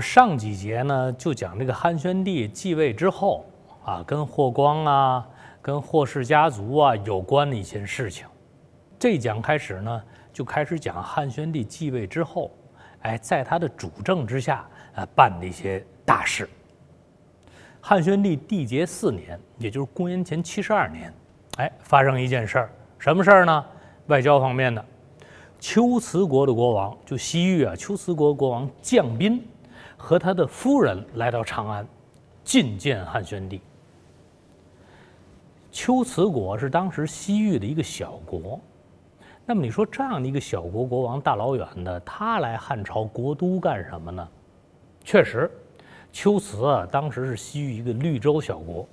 上几节呢，就讲这个汉宣帝继位之后啊，跟霍光啊、跟霍氏家族啊有关的一些事情。这一讲开始呢，就开始讲汉宣帝继位之后，哎，在他的主政之下，呃，办的一些大事。汉宣帝缔结四年，也就是公元前七十二年，哎，发生一件事儿，什么事儿呢？外交方面的，龟兹国的国王，就西域啊，龟兹国国王降宾和他的夫人来到长安，觐见汉宣帝。龟兹国是当时西域的一个小国，那么你说这样的一个小国国王大老远的，他来汉朝国都干什么呢？确实。龟兹啊，当时是西域一个绿洲小国，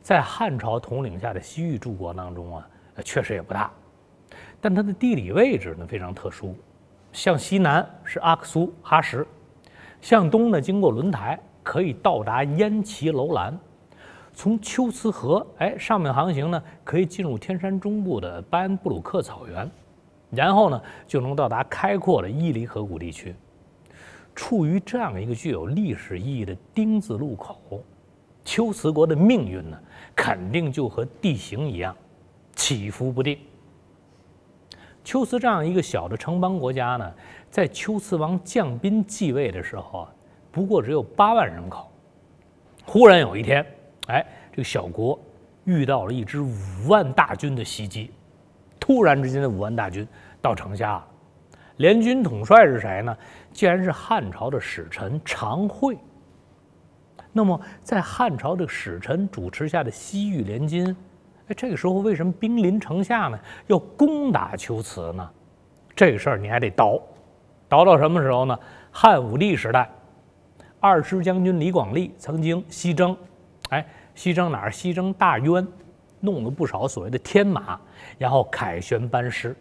在汉朝统领下的西域诸国当中啊，确实也不大，但它的地理位置呢非常特殊，向西南是阿克苏哈什，向东呢经过轮台可以到达燕齐楼兰，从龟兹河哎上面航行呢可以进入天山中部的巴恩布鲁克草原，然后呢就能到达开阔的伊犁河谷地区。处于这样一个具有历史意义的丁字路口，龟兹国的命运呢，肯定就和地形一样起伏不定。龟兹这样一个小的城邦国家呢，在龟兹王降宾继位的时候啊，不过只有八万人口。忽然有一天，哎，这个小国遇到了一支五万大军的袭击。突然之间的五万大军到城下了。联军统帅是谁呢？竟然是汉朝的使臣常惠。那么，在汉朝的使臣主持下的西域联军，这个时候为什么兵临城下呢？要攻打龟兹呢？这个事儿你还得倒，倒到什么时候呢？汉武帝时代，二师将军李广利曾经西征，哎，西征哪儿？西征大渊，弄了不少所谓的天马，然后凯旋班师。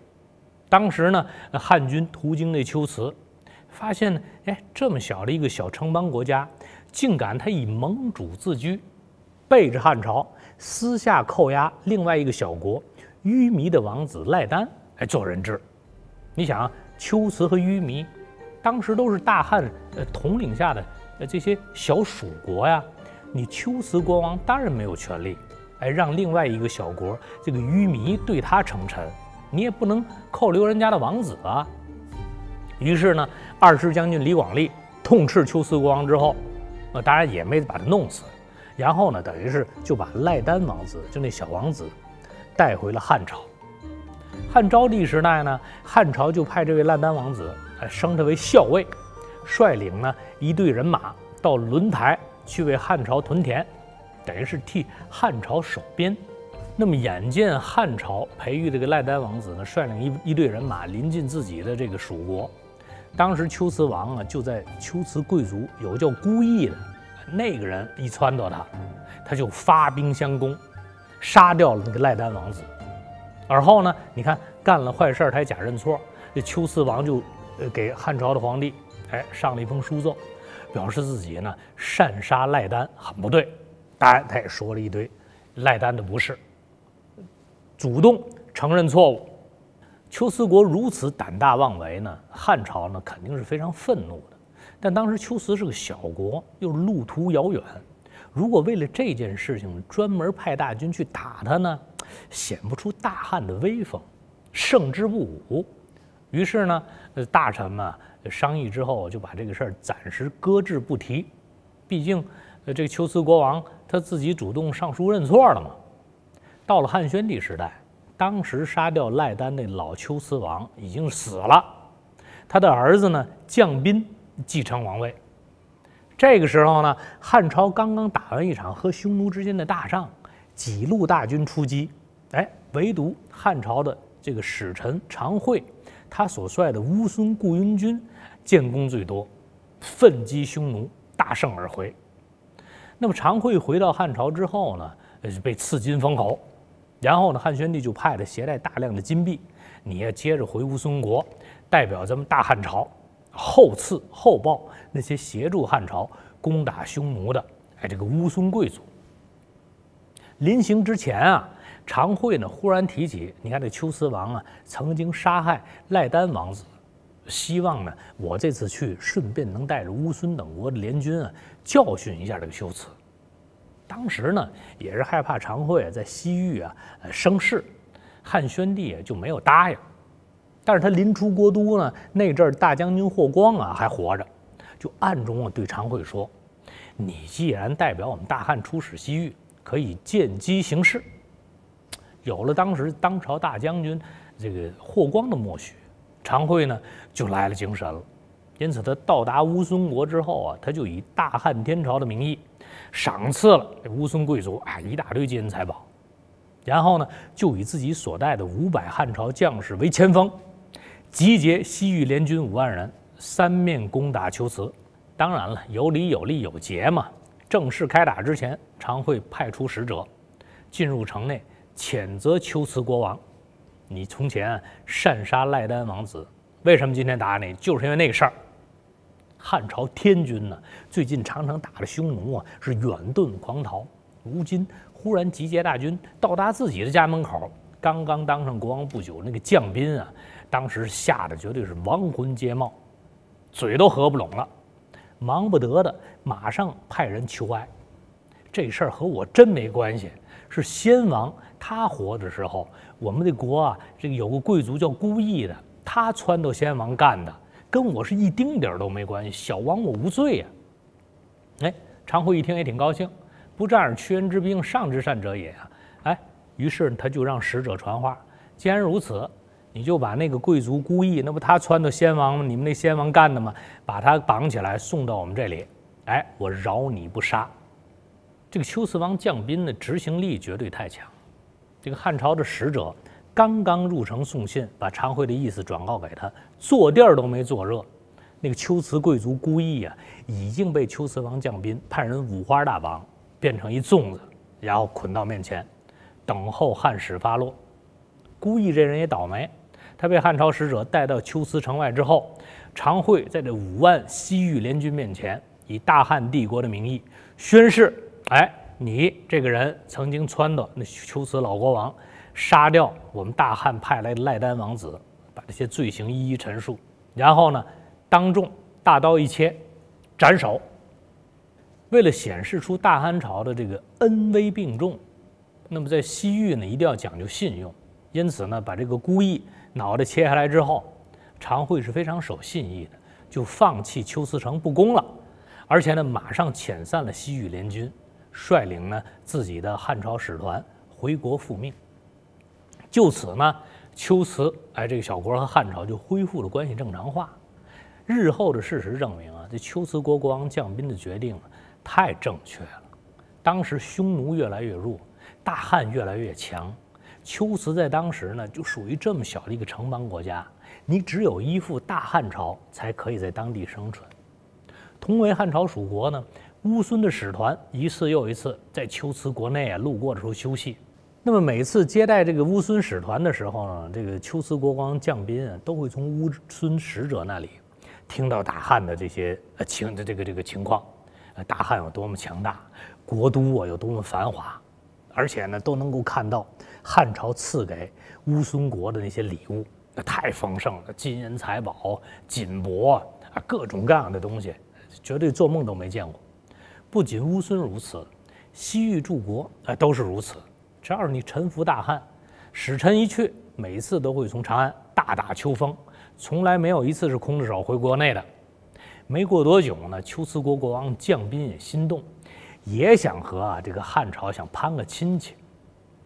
当时呢，汉军途经那龟兹，发现呢，哎，这么小的一个小城邦国家，竟敢他以盟主自居，背着汉朝，私下扣押另外一个小国淤弥的王子赖丹来做人质。你想，龟兹和淤弥，当时都是大汉呃统领下的呃这些小属国呀，你龟兹国王当然没有权利，哎，让另外一个小国这个淤弥对他称臣。你也不能扣留人家的王子啊。于是呢，二师将军李广利痛斥龟兹国王之后，呃，当然也没把他弄死。然后呢，等于是就把赖丹王子，就那小王子，带回了汉朝。汉昭帝时代呢，汉朝就派这位赖丹王子，哎，升他为校尉，率领呢一队人马到轮台去为汉朝屯田，等于是替汉朝守边。那么，眼见汉朝培育这个赖丹王子呢，率领一一队人马临近自己的这个蜀国，当时龟兹王啊，就在龟兹贵族有个叫孤义的那个人一撺掇他，他就发兵相攻，杀掉了那个赖丹王子。而后呢，你看干了坏事他还假认错，这龟兹王就呃给汉朝的皇帝哎上了一封书奏，表示自己呢擅杀赖丹很不对，当然他也说了一堆赖丹的不是。主动承认错误，龟兹国如此胆大妄为呢？汉朝呢肯定是非常愤怒的。但当时秋瓷是个小国，又路途遥远，如果为了这件事情专门派大军去打他呢，显不出大汉的威风，胜之不武。于是呢，大臣们商议之后，就把这个事儿暂时搁置不提。毕竟，这个秋瓷国王他自己主动上书认错了嘛。到了汉宣帝时代，当时杀掉赖丹那老秋瓷王已经死了，他的儿子呢降宾继承王位。这个时候呢，汉朝刚刚打完一场和匈奴之间的大仗，几路大军出击，哎，唯独汉朝的这个使臣常惠，他所率的乌孙雇佣军建功最多，奋击匈奴，大胜而回。那么常惠回到汉朝之后呢，被赐金封侯。然后呢，汉宣帝就派了携带大量的金币，你要接着回乌孙国，代表咱们大汉朝，后赐后报那些协助汉朝攻打匈奴的哎这个乌孙贵族。临行之前啊，常惠呢忽然提起，你看这秋瓷王啊曾经杀害赖丹王子，希望呢，我这次去顺便能带着乌孙等国的联军啊，教训一下这个龟兹。当时呢，也是害怕常惠在西域啊，生事，汉宣帝就没有答应。但是他临出国都呢，那阵儿大将军霍光啊还活着，就暗中啊对常惠说：“你既然代表我们大汉出使西域，可以见机行事。”有了当时当朝大将军这个霍光的默许，常惠呢就来了精神了。因此他到达乌孙国之后啊，他就以大汉天朝的名义，赏赐了这乌孙贵族啊一大堆金银财宝，然后呢就以自己所带的五百汉朝将士为前锋。集结西域联军五万人，三面攻打龟兹。当然了，有理有利有节嘛。正式开打之前，常会派出使者进入城内，谴责龟兹国王：“你从前擅杀赖丹王子，为什么今天打你？就是因为那个事儿。汉朝天军呢，最近常常打的匈奴啊，是远遁狂逃。如今忽然集结大军，到达自己的家门口。刚刚当上国王不久，那个将宾啊。”当时吓得绝对是亡魂皆冒，嘴都合不拢了，忙不得的，马上派人求哀。这事儿和我真没关系，是先王他活的时候，我们的国啊，这个有个贵族叫孤义的，他撺掇先王干的，跟我是一丁点儿都没关系。小王我无罪呀。哎，常惠一听也挺高兴，不战而屈人之兵，上之善者也啊。哎，于是他就让使者传话，既然如此。你就把那个贵族孤意，那不他撺掇先王吗？你们那先王干的吗？把他绑起来送到我们这里，哎，我饶你不杀。这个龟兹王将宾的执行力绝对太强。这个汉朝的使者刚刚入城送信，把常惠的意思转告给他，坐垫都没坐热，那个龟兹贵族孤意啊，已经被龟兹王将宾派人五花大绑，变成一粽子，然后捆到面前，等候汉使发落。孤意这人也倒霉。他被汉朝使者带到龟兹城外之后，常会在这五万西域联军面前，以大汉帝国的名义宣誓：哎，你这个人曾经撺掇那龟兹老国王杀掉我们大汉派来的赖丹王子，把这些罪行一一陈述，然后呢，当众大刀一切，斩首。为了显示出大汉朝的这个恩威并重，那么在西域呢，一定要讲究信用，因此呢，把这个孤意。脑袋切下来之后，常惠是非常守信义的，就放弃丘兹城不攻了，而且呢，马上遣散了西域联军，率领呢自己的汉朝使团回国复命。就此呢，秋瓷哎这个小国和汉朝就恢复了关系正常化。日后的事实证明啊，这秋瓷国国王降兵的决定太正确了。当时匈奴越来越弱，大汉越来越强。龟兹在当时呢，就属于这么小的一个城邦国家，你只有依附大汉朝，才可以在当地生存。同为汉朝属国呢，乌孙的使团一次又一次在龟兹国内啊路过的时候休息。那么每次接待这个乌孙使团的时候呢，这个龟兹国王将宾啊，都会从乌孙使者那里听到大汉的这些呃情这个这个情况，大汉有多么强大，国都啊有多么繁华，而且呢都能够看到。汉朝赐给乌孙国的那些礼物，那太丰盛了，金银财宝、锦帛啊，各种各样的东西，绝对做梦都没见过。不仅乌孙如此，西域诸国啊都是如此。只要是你臣服大汉，使臣一去，每次都会从长安大打秋风，从来没有一次是空着手回国内的。没过多久呢，龟兹国国王将宾也心动，也想和啊这个汉朝想攀个亲戚。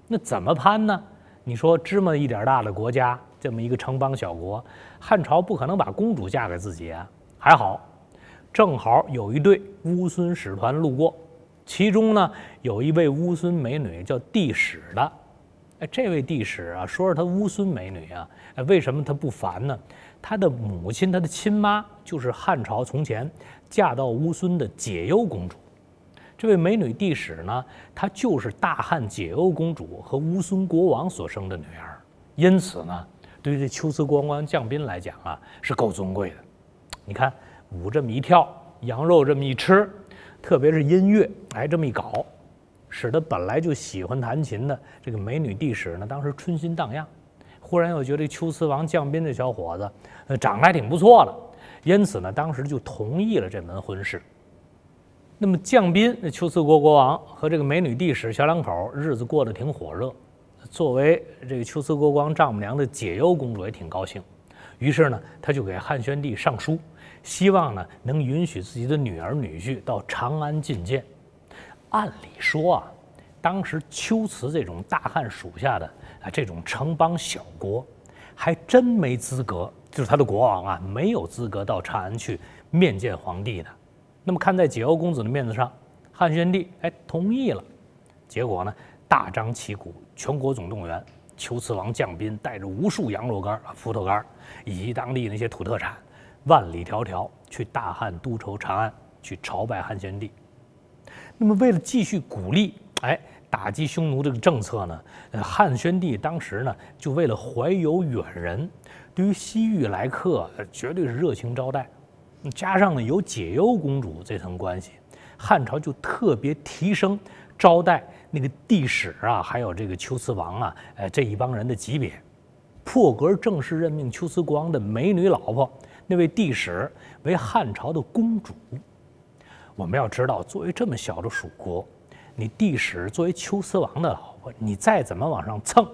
那怎么攀呢？你说芝麻一点大的国家，这么一个城邦小国，汉朝不可能把公主嫁给自己啊。还好，正好有一对乌孙使团路过，其中呢有一位乌孙美女叫帝史的。哎，这位帝史啊，说是她乌孙美女啊，哎，为什么她不凡呢？她的母亲，她的亲妈就是汉朝从前嫁到乌孙的解忧公主。这位美女帝史呢，她就是大汉解忧公主和乌孙国王所生的女儿，因此呢，对于这龟兹国王将宾来讲啊，是够尊贵的。你看舞这么一跳，羊肉这么一吃，特别是音乐哎这么一搞，使得本来就喜欢弹琴的这个美女帝史呢，当时春心荡漾，忽然又觉得龟兹王降斌这小伙子，呃，长得还挺不错的，因此呢，当时就同意了这门婚事。那么降斌那龟兹国国王和这个美女帝使小两口日子过得挺火热，作为这个龟兹国王丈母娘的解忧公主也挺高兴，于是呢，他就给汉宣帝上书，希望呢能允许自己的女儿女婿到长安觐见。按理说啊，当时龟兹这种大汉属下的啊这种城邦小国，还真没资格，就是他的国王啊没有资格到长安去面见皇帝的。那么看在解忧公子的面子上，汉宣帝哎同意了。结果呢，大张旗鼓，全国总动员，龟兹王降斌带着无数羊肉干、葡萄干以及当地那些土特产，万里迢迢去大汉都城长安去朝拜汉宣帝。那么为了继续鼓励哎打击匈奴这个政策呢，汉宣帝当时呢就为了怀有远人，对于西域来客绝对是热情招待。加上呢有解忧公主这层关系，汉朝就特别提升招待那个帝室啊，还有这个龟兹王啊，呃这一帮人的级别，破格正式任命龟兹国王的美女老婆那位帝室为汉朝的公主。我们要知道，作为这么小的蜀国，你帝室作为龟兹王的老婆，你再怎么往上蹭，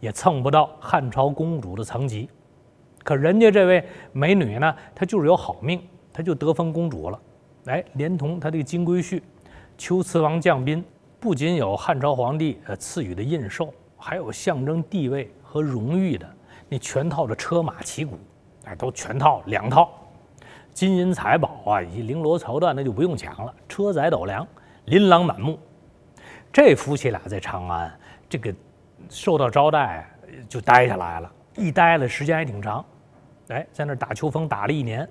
也蹭不到汉朝公主的层级。可人家这位美女呢，她就是有好命，她就得封公主了。哎，连同她这个金龟婿，龟兹王降斌，不仅有汉朝皇帝呃赐予的印绶，还有象征地位和荣誉的那全套的车马旗鼓，哎，都全套两套，金银财宝啊，以及绫罗绸缎那就不用讲了，车载斗量，琳琅满目。这夫妻俩在长安，这个受到招待就待下来了，一待了时间还挺长。哎，在那打秋风打了一年，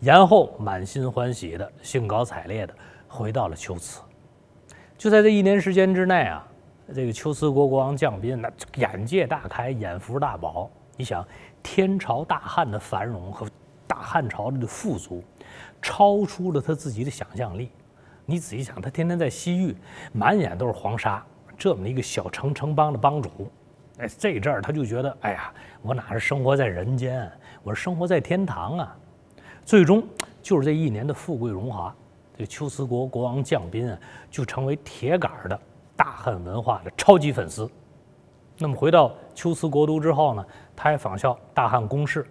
然后满心欢喜的、兴高采烈的回到了龟兹。就在这一年时间之内啊，这个龟兹国国王降斌那眼界大开，眼福大饱。你想，天朝大汉的繁荣和大汉朝的富足，超出了他自己的想象力。你仔细想，他天天在西域，满眼都是黄沙，这么一个小城城邦的帮主，哎，这阵儿他就觉得，哎呀，我哪是生活在人间？我是生活在天堂啊！最终就是这一年的富贵荣华，这龟兹国国王降斌啊，就成为铁杆的大汉文化的超级粉丝。那么回到龟兹国都之后呢，他还仿效大汉宫室，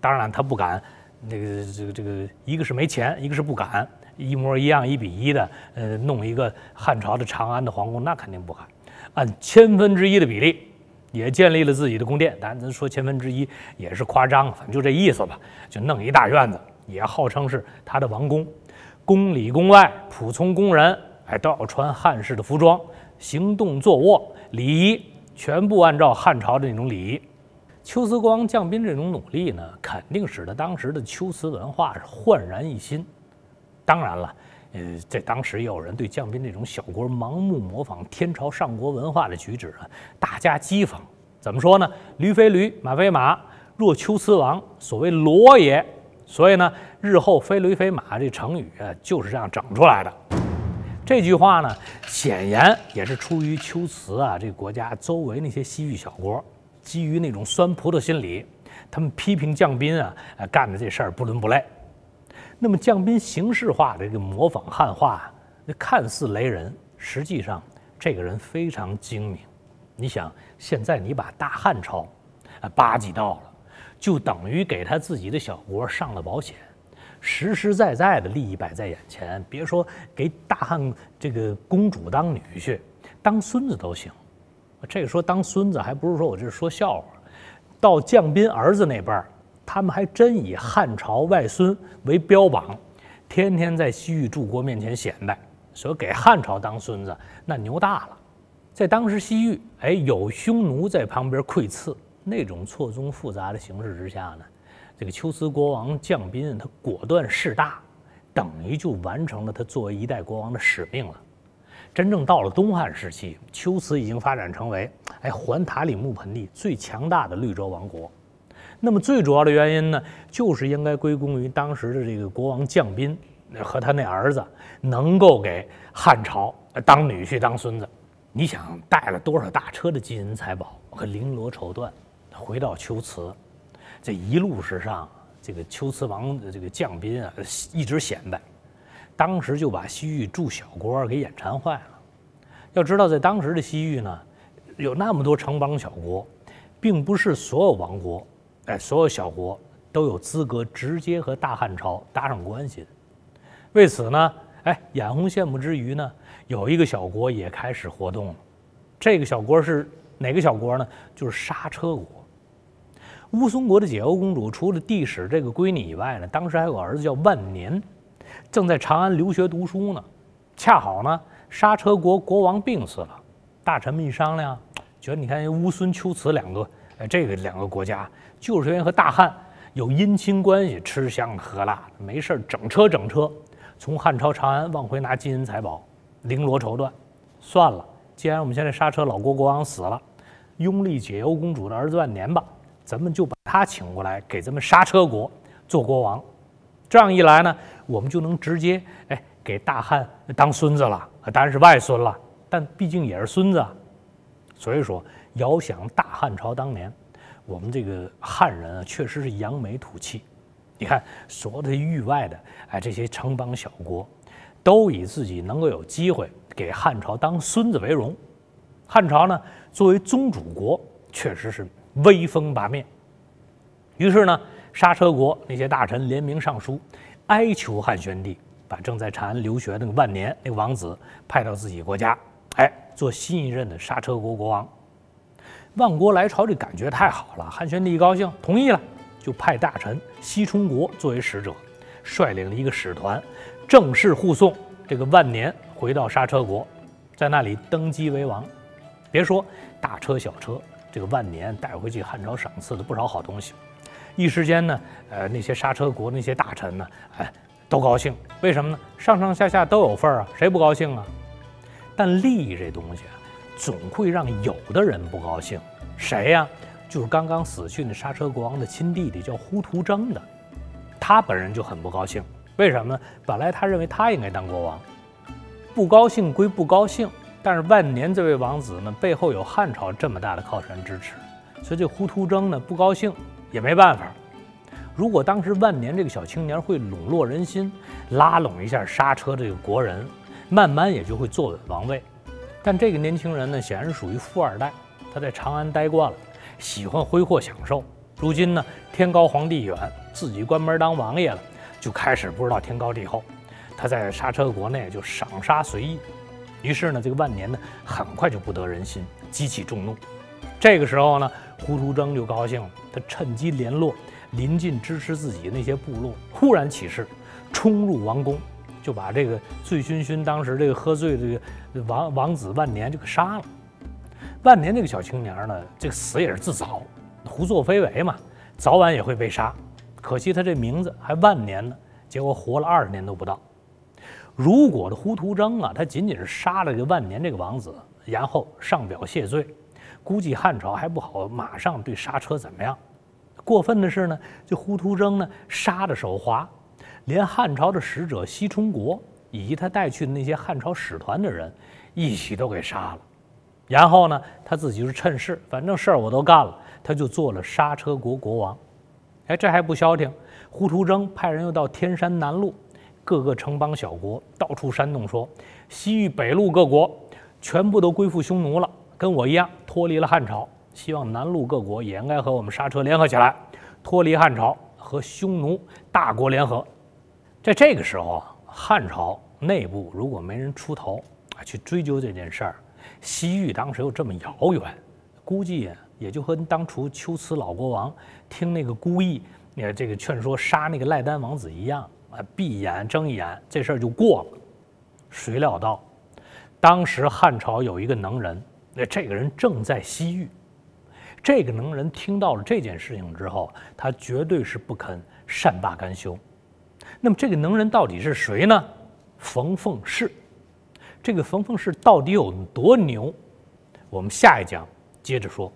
当然他不敢，那个这个这个，一个是没钱，一个是不敢一模一样一比一的，呃，弄一个汉朝的长安的皇宫，那肯定不敢，按千分之一的比例。也建立了自己的宫殿，当然咱说千分之一也是夸张，反正就这意思吧。就弄一大院子，也号称是他的王宫，宫里宫外普通宫人，哎，都要穿汉式的服装，行动坐卧礼仪全部按照汉朝的那种礼仪。秋瓷光降斌这种努力呢，肯定使得当时的秋瓷文化是焕然一新。当然了。呃，在当时也有人对降斌这种小国盲目模仿天朝上国文化的举止啊，大加讥讽。怎么说呢？驴非驴，马非马，若丘兹王，所谓罗也。所以呢，日后非驴非马这成语啊，就是这样整出来的。这句话呢，显然也是出于丘兹啊这个国家周围那些西域小国，基于那种酸葡萄心理，他们批评降斌啊，干的这事儿不伦不类。那么降斌形式化的这个模仿汉化，那看似雷人，实际上这个人非常精明。你想，现在你把大汉朝啊巴结到了，就等于给他自己的小国上了保险，实实在在的利益摆在眼前。别说给大汉这个公主当女婿，当孙子都行。这个说当孙子，还不是说我这是说笑话。到降斌儿子那辈儿。他们还真以汉朝外孙为标榜，天天在西域诸国面前显摆，说给汉朝当孙子，那牛大了。在当时西域，哎，有匈奴在旁边窥伺，那种错综复杂的形势之下呢，这个龟兹国王降斌他果断势大，等于就完成了他作为一代国王的使命了。真正到了东汉时期，龟兹已经发展成为哎环塔里木盆地最强大的绿洲王国。那么最主要的原因呢，就是应该归功于当时的这个国王降宾和他那儿子能够给汉朝当女婿当孙子。你想带了多少大车的金银财宝和绫罗绸缎，回到龟兹，这一路之上，这个龟兹王的这个将宾啊，一直显摆，当时就把西域驻小国给眼馋坏了。要知道，在当时的西域呢，有那么多城邦小国，并不是所有王国，哎，所有小国都有资格直接和大汉朝搭上关系。为此呢，哎，眼红羡慕之余呢，有一个小国也开始活动了。这个小国是哪个小国呢？就是刹车国。乌孙国的解忧公主除了帝室这个闺女以外呢，当时还有个儿子叫万年，正在长安留学读书呢。恰好呢。刹车国国王病死了，大臣们一商量，觉得你看乌孙、龟兹两个，这个两个国家就是因为和大汉有姻亲关系，吃香喝辣，没事整车整车从汉朝长安往回拿金银财宝，绫罗绸缎。算了，既然我们现在刹车老国国王死了，拥立解忧公主的儿子万年吧，咱们就把他请过来给咱们刹车国做国王。这样一来呢，我们就能直接哎给大汉当孙子了。当然是外孙了，但毕竟也是孙子。所以说，遥想大汉朝当年，我们这个汉人啊，确实是扬眉吐气。你看，所有的域外的哎这些城邦小国，都以自己能够有机会给汉朝当孙子为荣。汉朝呢，作为宗主国，确实是威风八面。于是呢，刹车国那些大臣联名上书，哀求汉宣帝。把正在长安留学那个万年那个王子派到自己国家，哎，做新一任的刹车国国王。万国来朝，这感觉太好了。汉宣帝一高兴，同意了，就派大臣西充国作为使者，率领了一个使团，正式护送这个万年回到刹车国，在那里登基为王。别说大车小车，这个万年带回去汉朝赏赐的不少好东西。一时间呢，呃，那些刹车国那些大臣呢，哎。都高兴，为什么呢？上上下下都有份儿啊，谁不高兴啊？但利益这东西啊，总会让有的人不高兴。谁呀？就是刚刚死去那刹车国王的亲弟弟，叫呼图征的。他本人就很不高兴，为什么呢？本来他认为他应该当国王，不高兴归不高兴，但是万年这位王子呢，背后有汉朝这么大的靠山支持，所以这呼图征呢不高兴也没办法。如果当时万年这个小青年会笼络人心，拉拢一下刹车这个国人，慢慢也就会坐稳王位。但这个年轻人呢，显然属于富二代，他在长安待惯了，喜欢挥霍享受。如今呢，天高皇帝远，自己关门当王爷了，就开始不知道天高地厚。他在刹车国内就赏杀随意，于是呢，这个万年呢，很快就不得人心，激起众怒。这个时候呢，胡图征就高兴了，他趁机联络。临近支持自己的那些部落，忽然起事，冲入王宫，就把这个醉醺醺、当时这个喝醉这个王王子万年就给杀了。万年这个小青年呢，这个死也是自找，胡作非为嘛，早晚也会被杀。可惜他这名字还万年呢，结果活了二十年都不到。如果的胡图征啊，他仅仅是杀了这万年这个王子，然后上表谢罪，估计汉朝还不好马上对刹车怎么样。过分的是呢，这胡图征呢杀的手滑，连汉朝的使者西充国以及他带去的那些汉朝使团的人一起都给杀了。然后呢，他自己就趁势，反正事儿我都干了，他就做了刹车国国王。哎，这还不消停，呼图征派人又到天山南路各个城邦小国到处煽动说，西域北路各国全部都归附匈奴了，跟我一样脱离了汉朝。希望南路各国也应该和我们刹车联合起来，脱离汉朝，和匈奴大国联合。在这个时候啊，汉朝内部如果没人出头啊，去追究这件事儿，西域当时又这么遥远，估计也就和当初龟兹老国王听那个孤意，呃这个劝说杀那个赖丹王子一样啊，闭眼睁一眼，这事儿就过了。谁料到，当时汉朝有一个能人，那这个人正在西域。这个能人听到了这件事情之后，他绝对是不肯善罢甘休。那么，这个能人到底是谁呢？冯凤氏。这个冯凤氏到底有多牛？我们下一讲接着说。